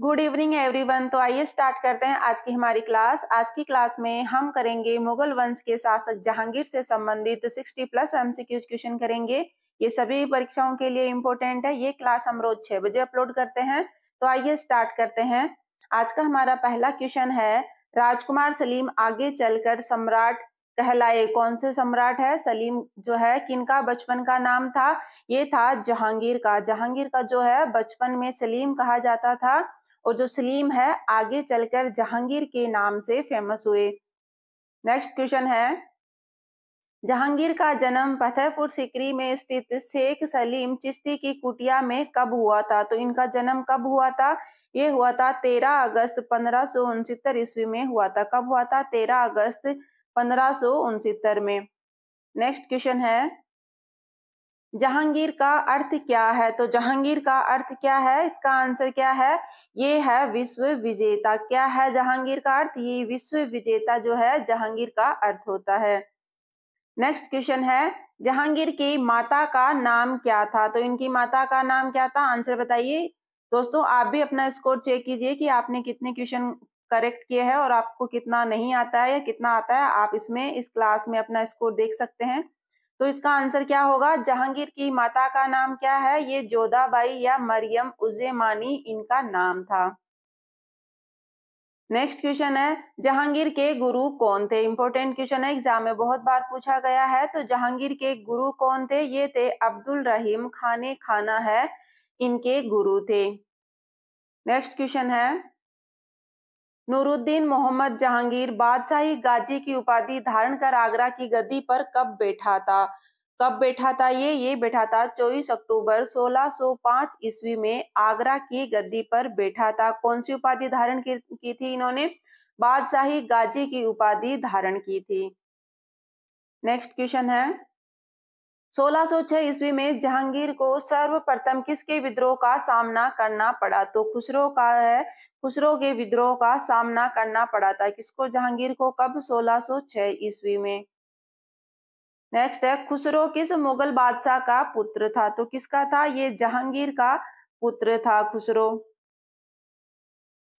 Good evening everyone तो आइए start करते हैं आज की हमारी क्लास आज की क्लास में हम करेंगे मुगल वंश के शासक जहांगीर से संबंधित 60 प्लस एमसीक्यूज क्वेश्चन करेंगे। ये सभी परीक्षाओं के लिए इम्पोर्टेंट है। ये क्लास हम रोज छह बजे अपलोड करते हैं। तो आइए स्टार्ट करते हैं। आज का हमारा पहला क्वेश्चन है, राजकुमार सलीम आगे चलकर सम्राट कहलाए। कौन से सम्राट है? सलीम जो है, किनका बचपन का नाम था? ये था जहांगीर का। जहांगीर का जो है, बचपन में सलीम कहा जाता था और जो सलीम है, आगे चलकर जहांगीर के नाम से फ़ेमस हुए। नेक्स्ट क्वेश्चन है। जहांगीर का जन्म फतेहपुर सिकरी में स्थित शेख सलीम चिश्ती की कुटिया में कब हुआ था? तो इनका जन्म कब हुआ था? ये हुआ था तेरह अगस्त पंद्रह ईस्वी में हुआ था। कब हुआ था? तेरह अगस्त पंद्रह में। नेक्स्ट क्वेश्चन है, जहांगीर का अर्थ क्या है? तो जहांगीर का अर्थ क्या है? इसका आंसर क्या है? ये है विश्व विजेता। क्या है जहांगीर का अर्थ? ये विश्व विजेता जो है, जहांगीर का अर्थ होता है। नेक्स्ट क्वेश्चन है, जहांगीर की माता का नाम क्या था? तो इनकी माता का नाम क्या था? आंसर बताइए। दोस्तों, आप भी अपना स्कोर चेक कीजिए कि आपने कितने क्वेश्चन करेक्ट किया है और आपको कितना नहीं आता है या कितना आता है, आप इसमें, इस क्लास में अपना स्कोर देख सकते हैं। तो इसका आंसर क्या होगा? जहांगीर की माता का नाम क्या है? ये जोधाबाई या मरियम उजेमानी इनका नाम था। नेक्स्ट क्वेश्चन है, जहांगीर के गुरु कौन थे? इंपॉर्टेंट क्वेश्चन है एग्ज़ाम में बहुत बार पूछा गया है। तो जहांगीर के गुरु कौन थे? ये थे अब्दुल रहीम खाने खाना है, इनके गुरु थे। नेक्स्ट क्वेश्चन है नूरुद्दीन मोहम्मद जहांगीर बादशाही गाजी की उपाधि धारण कर आगरा की गद्दी पर कब बैठा था? कब बैठा था ये? ये बैठा था चौबीस अक्टूबर 1605 ईस्वी में आगरा की गद्दी पर बैठा था। कौन सी उपाधि धारण की, की थी इन्होंने? बादशाही गाजी की उपाधि धारण की थी। नेक्स्ट क्वेश्चन है। 1606 ईस्वी में जहांगीर को सर्वप्रथम किसके विद्रोह का सामना करना पड़ा? तो खुसरो का है, खुसरो के विद्रोह का सामना करना पड़ा था। किसको? जहांगीर को कब? 1606 ईस्वी में। नेक्स्ट है, खुसरो किस मुगल बादशाह का पुत्र था? तो किसका था? ये जहांगीर का पुत्र था खुसरो।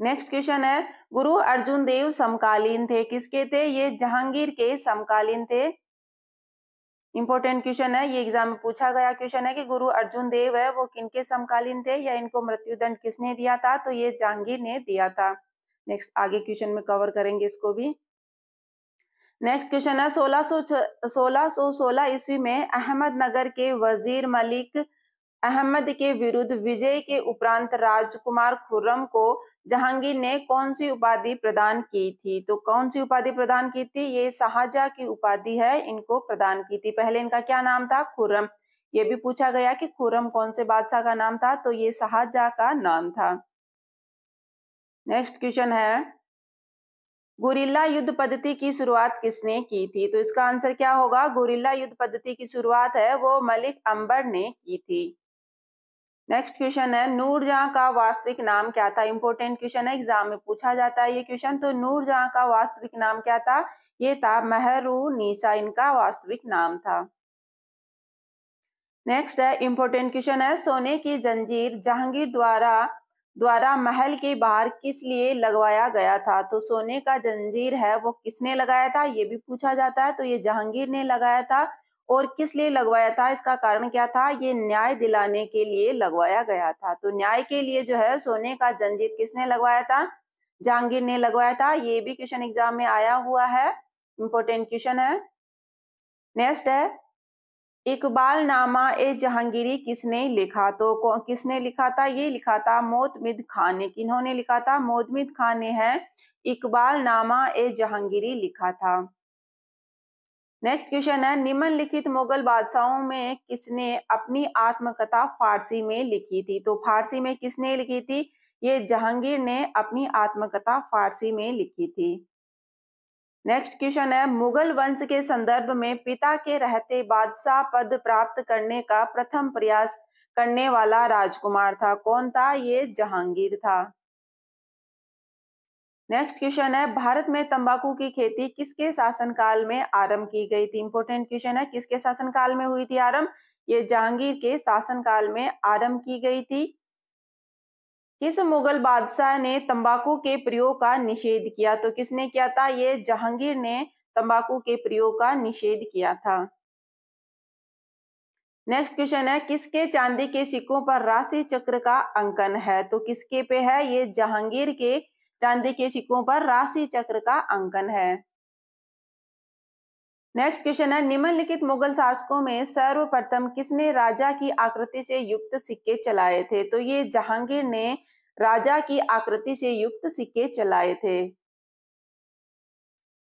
नेक्स्ट क्वेश्चन है, गुरु अर्जुन देव समकालीन थे। किसके थे? ये जहांगीर के समकालीन थे। इंपॉर्टेंट क्वेश्चन है। ये एग्ज़ाम में पूछा गया क्वेश्चन है कि गुरु अर्जुन देव है, वो किनके समकालीन थे या इनको मृत्युदंड किसने दिया था? तो ये जहांगीर ने दिया था। नेक्स्ट आगे क्वेश्चन में कवर करेंगे इसको भी। नेक्स्ट क्वेश्चन है सोलह सो सोलह ईस्वी में अहमदनगर के वज़ीर मलिक अहमद के विरुद्ध विजय के उपरांत राजकुमार खुर्रम को जहांगीर ने कौन सी उपाधि प्रदान की थी? तो कौन सी उपाधि प्रदान की थी? ये शाहजहा की उपाधि है, इनको प्रदान की थी। पहले इनका क्या नाम था? खुर्रम। ये भी पूछा गया कि खुर्रम कौन से बादशाह का नाम था तो ये शाहजहा का नाम था। नेक्स्ट क्वेश्चन है, गुरिल्ला युद्ध पद्धति की शुरुआत किसने की थी? तो इसका आंसर क्या होगा? गुरिल्ला युद्ध पद्धति की शुरुआत है, वो मलिक अंबर ने की थी। नेक्स्ट क्वेश्चन है नूरजहां का वास्तविक नाम क्या था? इंपोर्टेंट क्वेश्चन है एग्ज़ाम में पूछा जाता है ये क्वेश्चन तो नूरजहां का वास्तविक नाम क्या था? ये था मेहरू नीसा, इनका वास्तविक नाम था। नेक्स्ट है इंपोर्टेंट क्वेश्चन है, सोने की जंजीर जहांगीर द्वारा द्वारा महल के बाहर किस लिए लगवाया गया था? तो सोने का जंजीर है, वो किसने लगाया था? ये भी पूछा जाता है तो ये जहांगीर ने लगाया था। और किस लिए लगवाया था? इसका कारण क्या था? ये न्याय दिलाने के लिए लगवाया गया था। तो न्याय के लिए जो है, सोने का जंजीर किसने लगवाया था? जहांगीर ने लगवाया था। ये भी क्वेश्चन एग्ज़ाम में आया हुआ है। इंपोर्टेंट क्वेश्चन है। नेक्स्ट है, इकबाल नामा ए जहांगीरी किसने लिखा? तो किसने लिखा था? ये लिखा था मोतमिद खान ने। किन्होंने लिखा था? मोतमिद खान ने है। इकबाल नामा ए जहांगीरी लिखा था। नेक्स्ट क्वेश्चन है, निम्नलिखित मुगल बादशाहों में किसने अपनी आत्मकथा फारसी में लिखी थी? तो फारसी में किसने लिखी थी? ये जहांगीर ने अपनी आत्मकथा फारसी में लिखी थी। नेक्स्ट क्वेश्चन है, मुगल वंश के संदर्भ में पिता के रहते बादशाह पद प्राप्त करने का प्रथम प्रयास करने वाला राजकुमार था। कौन था? ये जहांगीर था। नेक्स्ट क्वेश्चन है, भारत में तंबाकू की खेती किसके शासनकाल में आरंभ की गई थी? इंपोर्टेंट क्वेश्चन है, किसके शासनकाल में हुई थी आरंभ? ये जहांगीर के शासनकाल में आरंभ की गई थी। किस मुगल बादशाह ने तंबाकू के प्रयोग का निषेध किया? तो किसने किया था? ये जहांगीर ने तंबाकू के प्रयोग का निषेध किया था। नेक्स्ट क्वेश्चन है, किसके चांदी के सिक्कों पर राशि चक्र का अंकन है? तो किसके पे है? ये जहांगीर के चांदी के सिक्कों पर राशि चक्र का अंकन है। नेक्स्ट क्वेश्चन है, निम्नलिखित मुगल शासकों में सर्वप्रथम किसने राजा की आकृति से युक्त सिक्के चलाए थे? तो ये जहांगीर ने राजा की आकृति से युक्त सिक्के चलाए थे।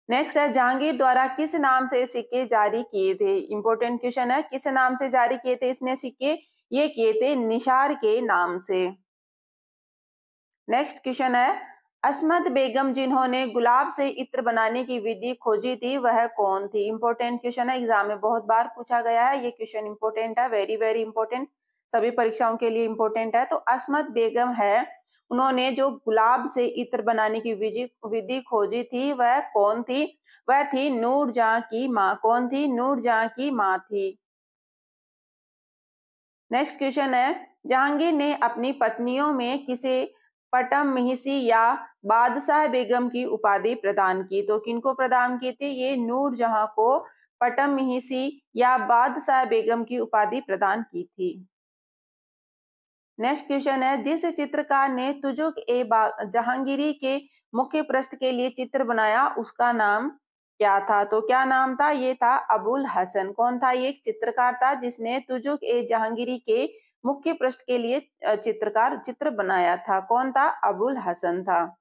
नेक्स्ट है, जहांगीर द्वारा किस नाम से सिक्के जारी किए थे? इंपोर्टेंट क्वेश्चन है, किस नाम से जारी किए थे इसने सिक्के? ये किए थे निशार के नाम से। नेक्स्ट क्वेश्चन है असमत बेगम जिन्होंने गुलाब से इत्र बनाने की विधि खोजी थी, वह कौन थी? इंपोर्टेंट क्वेश्चन है एग्ज़ाम में बहुत बार पूछा गया है, ये क्वेश्चन इंपोर्टेंट है वेरी वेरी इंपोर्टेंट सभी परीक्षाओं के लिए इंपोर्टेंट है। तो असमत बेगम है, उन्होंने जो गुलाब से इत्र बनाने की विधि खोजी थी, वह कौन थी? वह थी नूर जहाँ की माँ। कौन थी? नूर जहाँ की माँ थी। नेक्स्ट क्वेश्चन है, जहांगीर ने अपनी पत्नियों में किसे पटम, मिहिसी या बादशाह बेगम की उपाधि प्रदान की। तो किनको प्रदान की थी? ये नूर जहाँ को पटम, मिहिसी या बादशाह बेगम की उपाधि प्रदान की थी। नेक्स्ट क्वेश्चन है, जिस चित्रकार ने तुजुक ए जहांगीरी के मुख्य पृष्ठ के लिए चित्र बनाया, उसका नाम क्या था? तो क्या नाम था? ये था अबुल हसन। कौन था? ये एक चित्रकार था जिसने तुजुक ए जहांगीरी के मुख्य पृष्ठ के लिए चित्रकार चित्र बनाया था। कौन था? अबुल हसन था।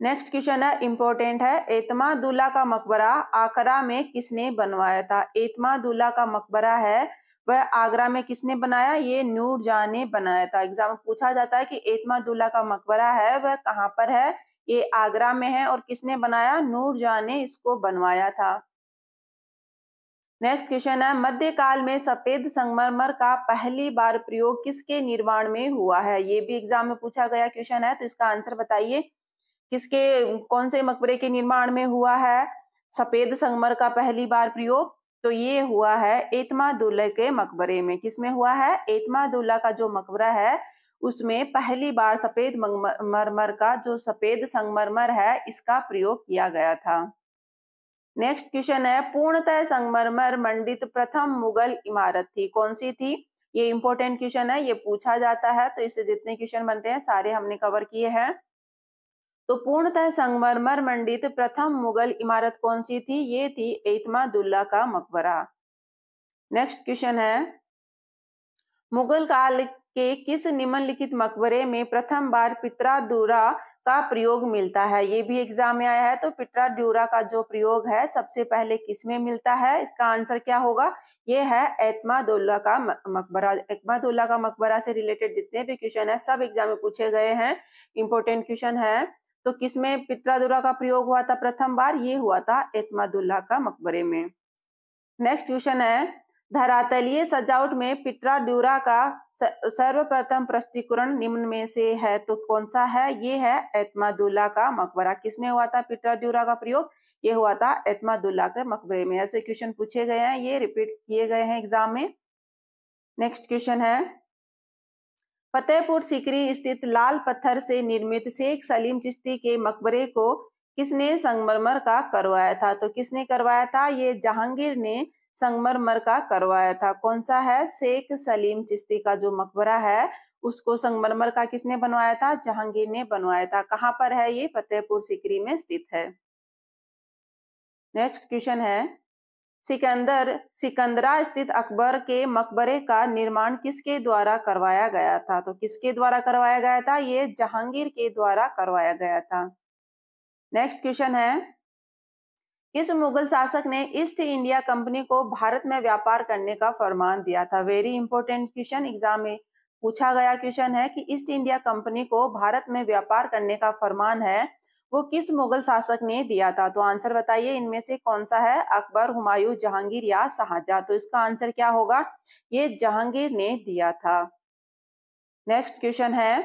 नेक्स्ट क्वेश्चन है इंपॉर्टेंट है। एतमा एतमादुल्ला का मकबरा आगरा में किसने बनवाया था? एतमा एतमादुल्ला का मकबरा है, वह आगरा में किसने बनाया? ये नूर जहाँ ने बनाया था। एग्ज़ाम में पूछा जाता है कि एतमा एतमादुल्ला का मकबरा है, वह कहाँ पर है? ये आगरा में है और किसने बनाया? नूर जहाँ ने इसको बनवाया था। नेक्स्ट क्वेश्चन है, मध्यकाल में सफ़ेद संगमरमर का पहली बार प्रयोग किसके निर्माण में हुआ है? ये भी एग्ज़ाम में पूछा गया क्वेश्चन है तो इसका आंसर बताइए। किसके, कौन से मकबरे के निर्माण में हुआ है? सफ़ेद संगमर का पहली बार प्रयोग तो ये हुआ है एतमादुल्ला के मकबरे में। किसमें हुआ है? एतमादुल्ला का जो मकबरा है, उसमें पहली बार सफ़ेद मरमर का जो सफ़ेद संगमरमर है, इसका प्रयोग किया गया था। नेक्स्ट क्वेश्चन है, पूर्णतः संगमरमर मंडित प्रथम मुगल इमारत थी। कौन सी थी? ये इंपॉर्टेंट क्वेश्चन है, ये पूछा जाता है तो इससे जितने क्वेश्चन बनते हैं, सारे हमने कवर किए हैं। तो पूर्णतः संगमरमर मंडित प्रथम मुगल इमारत कौन सी थी? ये थी एतमादुल्ला का मकबरा। नेक्स्ट क्वेश्चन है, मुगल काल के किस निम्नलिखित मकबरे में प्रथम बार पित्रा दूरा का प्रयोग मिलता है? ये भी एग्ज़ाम में आया है तो पित्रा ड्यूरा का जो प्रयोग है, सबसे पहले किसमें मिलता है? इसका आंसर क्या होगा? ये है एतमादुल्ला का मकबरा। एतमादुल्ला का मकबरा से रिलेटेड जितने भी क्वेश्चन है, सब एग्ज़ाम में पूछे गए हैं। इंपोर्टेंट क्वेश्चन है तो किसमें पित्रादुरा का प्रयोग हुआ था? प्रथम बार ये हुआ था एतमादुल्ला का मकबरे में। नेक्स्ट क्वेश्चन है धरातलीय सजावट में पिट्रा ड्यूरा का सर्वप्रथम प्रस्तुतिकरण निम्न में से है तो कौन सा है? ये है एतमादुल्ला का मकबरा। किसमें हुआ था पिट्रा ड्यूरा का प्रयोग? ये हुआ था एतमादुल्ला के मकबरे में। ऐसे क्वेश्चन पूछे गए हैं, ये रिपीट किए गए हैं एग्ज़ाम में। नेक्स्ट क्वेश्चन है, फतेहपुर सिकरी स्थित लाल पत्थर से निर्मित शेख सलीम चिश्ती के मकबरे को किसने संगमरमर का करवाया था? तो किसने करवाया था? ये जहांगीर ने संगमरमर का करवाया था। कौन सा है? शेख सलीम चिश्ती का जो मकबरा है, उसको संगमरमर का किसने बनवाया था? जहांगीर ने बनवाया था। कहाँ पर है ये? फतेहपुर सिकरी में स्थित है। नेक्स्ट क्वेश्चन है, सिकंदर, सिकंदरा स्थित अकबर के मकबरे का निर्माण किसके द्वारा करवाया गया था? तो किसके द्वारा करवाया गया था? ये जहांगीर के द्वारा करवाया गया था। नेक्स्ट क्वेश्चन है किस मुगल शासक ने ईस्ट इंडिया कंपनी को भारत में व्यापार करने का फरमान दिया था। वेरी इंपॉर्टेंट क्वेश्चन एग्ज़ाम में पूछा गया क्वेश्चन है कि ईस्ट इंडिया कंपनी को भारत में व्यापार करने का फरमान है, वो किस मुगल शासक ने दिया था? तो आंसर बताइए, इनमें से कौन सा है? अकबर, हुमायूं, जहांगीर या शाहजहां? तो इसका आंसर क्या होगा? ये जहांगीर ने दिया था। नेक्स्ट क्वेश्चन है,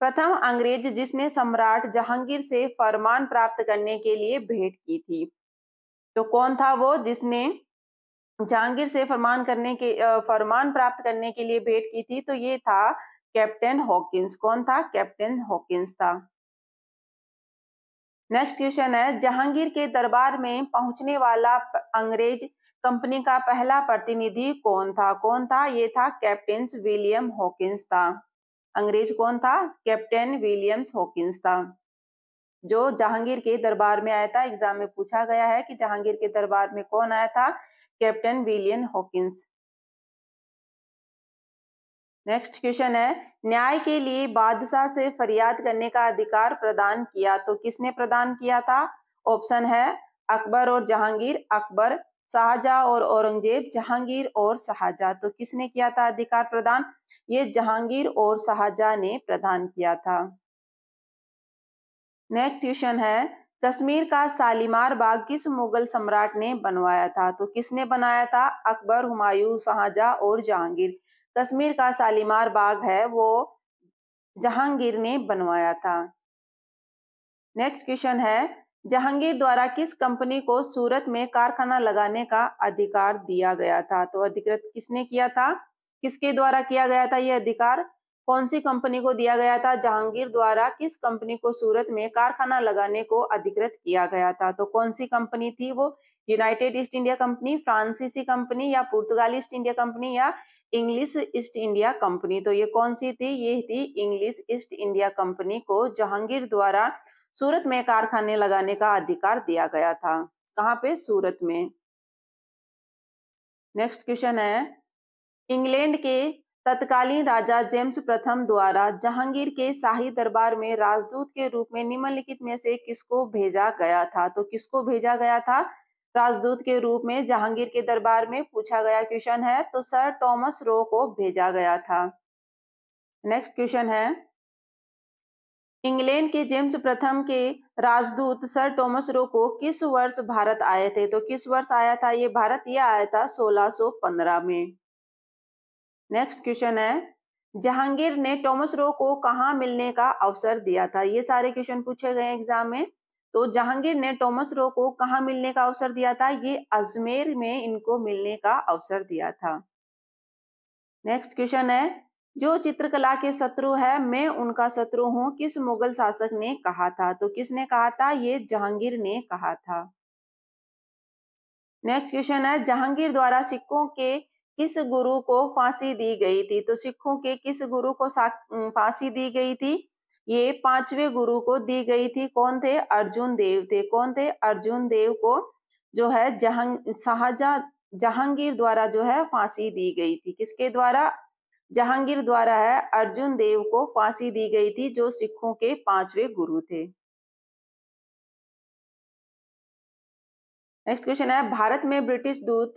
प्रथम अंग्रेज़ जिसने सम्राट जहांगीर से फरमान प्राप्त करने के लिए भेंट की थी। तो कौन था वो जिसने जहांगीर से फरमान करने के फरमान प्राप्त करने के लिए भेंट की थी? तो ये था कैप्टन हॉकिंस। कौन था? कैप्टन हॉकिंस था। नेक्स्ट क्वेश्चन है, जहांगीर के दरबार में पहुँचने वाला अंग्रेज़ कंपनी का पहला प्रतिनिधि कौन था? कौन था? ये था कैप्टन विलियम हॉकिंस था। अंग्रेज़ कौन था? कैप्टन विलियम्स हॉकिंस था। जो जहांगीर के दरबार में आया था, एग्ज़ाम में पूछा गया है कि जहांगीर के दरबार में कौन आया था? Captain William Hawkins. Next question है, न्याय के लिए बादशाह से फरियाद करने का अधिकार प्रदान किया तो किसने प्रदान किया था? ऑप्शन है, अकबर और जहांगीर, अकबर, शाहजहा और औरंगज़ेब, जहांगीर और शाहजहा। तो किसने किया था अधिकार प्रदान? ये जहांगीर और शाहजहा ने प्रदान किया था। नेक्स्ट क्वेश्चन है, कश्मीर का सालीमार बाग किस मुगल सम्राट ने बनवाया था? तो किसने बनाया था? अकबर, हुमायूं, शाहजहां और जहांगीर। कश्मीर का सालीमार बाग है, वो जहांगीर ने बनवाया था। नेक्स्ट क्वेश्चन है, जहांगीर द्वारा किस कंपनी को सूरत में कारखाना लगाने का अधिकार दिया गया था? तो अधिकृत किसने किया था? किसके द्वारा किया गया था यह अधिकार? कौन सी कंपनी को दिया गया था? जहांगीर द्वारा किस कंपनी को सूरत में कारखाना लगाने को अधिकृत किया गया था? तो कौन सी कंपनी थी वो? यूनाइटेड ईस्ट इंडिया कंपनी, फ्रांसीसी कंपनी या पुर्तगाली ईस्ट इंडिया कंपनी या इंग्लिश ईस्ट इंडिया कंपनी? तो ये कौन सी थी? ये थी इंग्लिश ईस्ट इंडिया कंपनी को जहांगीर द्वारा सूरत में कारखाने लगाने का अधिकार दिया गया था। कहाँ पे? सूरत में। नेक्स्ट क्वेश्चन है। इंग्लैंड के तत्कालीन राजा जेम्स प्रथम द्वारा जहांगीर के शाही दरबार में राजदूत के रूप में निम्नलिखित में से किसको भेजा गया था? तो किसको भेजा गया था? राजदूत के रूप में जहांगीर के दरबार में पूछा गया क्वेश्चन है तो सर टॉमस रो को भेजा गया था। नेक्स्ट क्वेश्चन है। इंग्लैंड के जेम्स प्रथम के राजदूत सर टॉमस रो को किस वर्ष भारत आए थे? तो किस वर्ष आया था? ये भारत ये आया था 1615 में। नेक्स्ट क्वेश्चन है, जहांगीर ने टॉमस रो को कहा मिलने का अवसर दिया था? ये सारे क्वेश्चन पूछे गए एग्ज़ाम में। तो जहांगीर ने टॉमस रो को कहा मिलने का अवसर दिया था? ये अजमेर में इनको मिलने का अवसर दिया था। नेक्स्ट क्वेश्चन है, जो चित्रकला के शत्रु है, मैं उनका शत्रु हूँ, किस मुगल शासक ने कहा था? तो किसने कहा था? ये जहांगीर ने कहा था। नेक्स्ट क्वेश्चन है, जहांगीर द्वारा सिक्कों के किस गुरु को फांसी दी गई थी? तो सिखों के किस गुरु को फांसी दी गई थी? ये पांचवे गुरु को दी गई थी। कौन थे? अर्जुन देव थे। कौन थे? अर्जुन देव को जो है जहाँ शाहजहां जहांगीर द्वारा जो है फांसी दी गई थी। किसके द्वारा? जहांगीर द्वारा है अर्जुन देव को फांसी दी गई थी, जो सिखों के पांचवे गुरु थे। नेक्स्ट क्वेश्चन है, भारत में ब्रिटिश दूत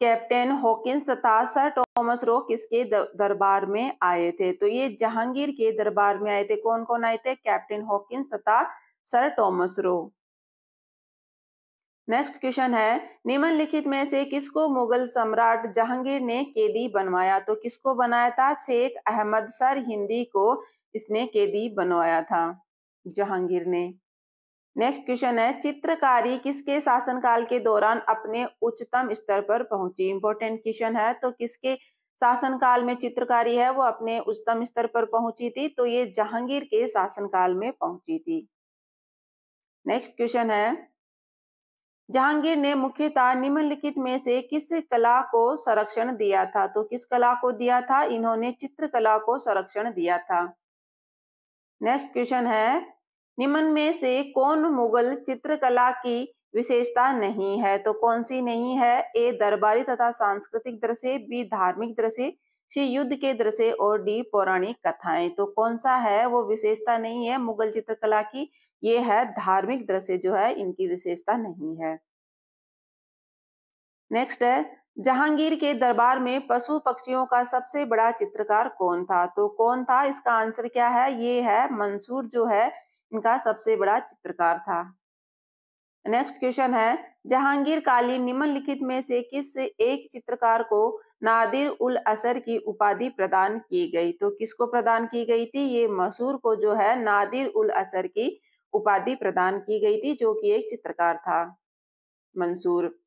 कैप्टन हॉकिंस तथा सर टॉमस रो किसके दरबार में आए थे। तो ये जहांगीर के दरबार में आए थे। कौन कौन आए थे? कैप्टन हॉकिंस तथा sir Thomas Roe. Next question है, निम्नलिखित में से किसको मुगल सम्राट जहांगीर ने केदी बनवाया? तो किसको बनाया था? शेख अहमद सर हिंदी को इसने केदी बनवाया था जहांगीर ने। नेक्स्ट क्वेश्चन है, चित्रकारी किसके शासनकाल के दौरान अपने उच्चतम स्तर पर पहुँची? इंपॉर्टेंट क्वेश्चन है तो किसके शासनकाल में चित्रकारी है, वो अपने उच्चतम स्तर पर पहुँची थी तो ये जहांगीर के शासनकाल में पहुँची थी। नेक्स्ट क्वेश्चन है, जहांगीर ने मुख्यतः निम्नलिखित में से किस कला को संरक्षण दिया था? तो किस कला को दिया था? इन्होंने चित्रकला को संरक्षण दिया था। नेक्स्ट क्वेश्चन है निम्न में से कौन मुगल चित्रकला की विशेषता नहीं है? तो कौन सी नहीं है? ए, दरबारी तथा सांस्कृतिक दृश्य, बी, धार्मिक दृश्य, सी, युद्ध के दृश्य और डी, पौराणिक कथाएँ। तो कौन सा है? वो विशेषता नहीं है मुगल चित्रकला की, ये है धार्मिक दृश्य जो है, इनकी विशेषता नहीं है। नेक्स्ट है, जहांगीर के दरबार में पशु पक्षियों का सबसे बड़ा चित्रकार कौन था? तो कौन था? इसका आंसर क्या है? ये है मंसूर जो है इनका सबसे बड़ा चित्रकार था। नेक्स्ट क्वेश्चन है जहांगीर कालीन निम्नलिखित में से किस एक चित्रकार को नादिर उल असर की उपाधि प्रदान की गई? तो किसको प्रदान की गई थी? ये मसूर को जो है, नादिर उल असर की उपाधि प्रदान की गई थी, जो कि एक चित्रकार था। मंसूर।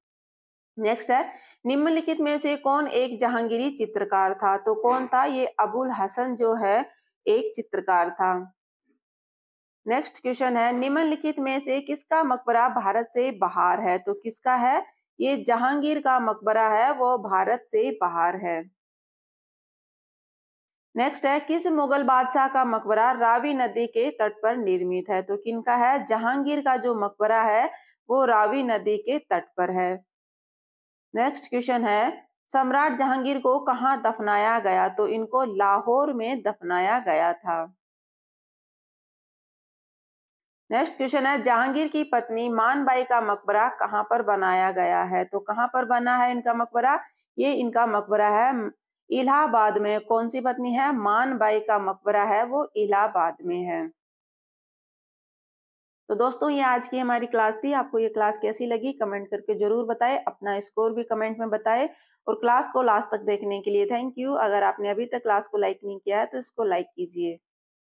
नेक्स्ट है, निम्नलिखित में से कौन एक जहांगीरी चित्रकार था? तो कौन था? ये अबुल हसन जो है, एक चित्रकार था। नेक्स्ट क्वेश्चन है, निम्नलिखित में से किसका मकबरा भारत से बाहर है? तो किसका है? ये जहांगीर का मकबरा है, वो भारत से बाहर है। नेक्स्ट है, किस मुगल बादशाह का मकबरा रावी नदी के तट पर निर्मित है? तो किनका है? जहांगीर का जो मकबरा है, वो रावी नदी के तट पर है। नेक्स्ट क्वेश्चन है, सम्राट जहांगीर को कहाँ दफनाया गया? तो इनको लाहौर में दफनाया गया था। नेक्स्ट क्वेश्चन है, जहांगीर की पत्नी मानबाई का मकबरा कहाँ पर बनाया गया है? तो कहाँ पर बना है इनका मकबरा? ये इनका मकबरा है, इलाहाबाद में। कौन सी पत्नी है? मानबाई का मकबरा है, वो इलाहाबाद में है। तो दोस्तों, ये आज की हमारी क्लास थी। आपको ये क्लास कैसी लगी, कमेंट करके ज़रूर बताएँ। अपना स्कोर भी कमेंट में बताएँ। और क्लास को लास्ट तक देखने के लिए थैंक यू। अगर आपने अभी तक क्लास को लाइक नहीं किया है तो इसको लाइक कीजिए।